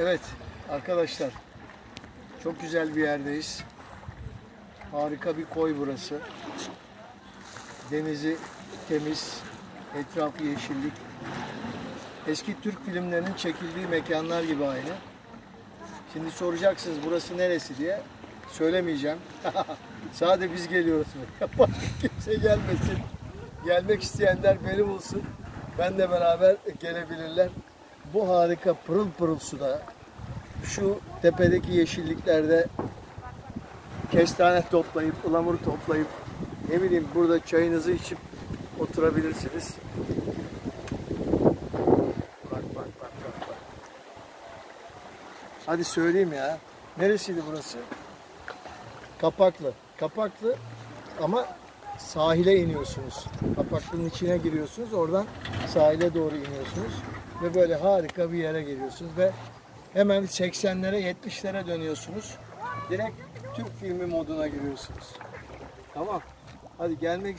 Evet arkadaşlar çok güzel bir yerdeyiz. Harika bir koy burası. Denizi temiz, etrafı yeşillik. Eski Türk filmlerinin çekildiği mekanlar gibi aynı. Şimdi soracaksınız burası neresi diye. Söylemeyeceğim. Sadece biz geliyoruz kimse gelmesin. Gelmek isteyenler beni bulsun. Ben de beraber gelebilirler. Bu harika pırıl pırıl suda şu tepedeki yeşilliklerde kestane toplayıp, ılamur toplayıp ne bileyim burada çayınızı içip oturabilirsiniz. Bak bak bak bak bak. Hadi söyleyeyim ya. Neresiydi burası? Kapaklı. Kapaklı ama sahile iniyorsunuz. Kapaklı'nın içine giriyorsunuz. Oradan sahile doğru iniyorsunuz. Ve böyle harika bir yere geliyorsunuz ve hemen 80'lere 70'lere dönüyorsunuz. Direkt Türk filmi moduna giriyorsunuz. Tamam. Hadi gelmek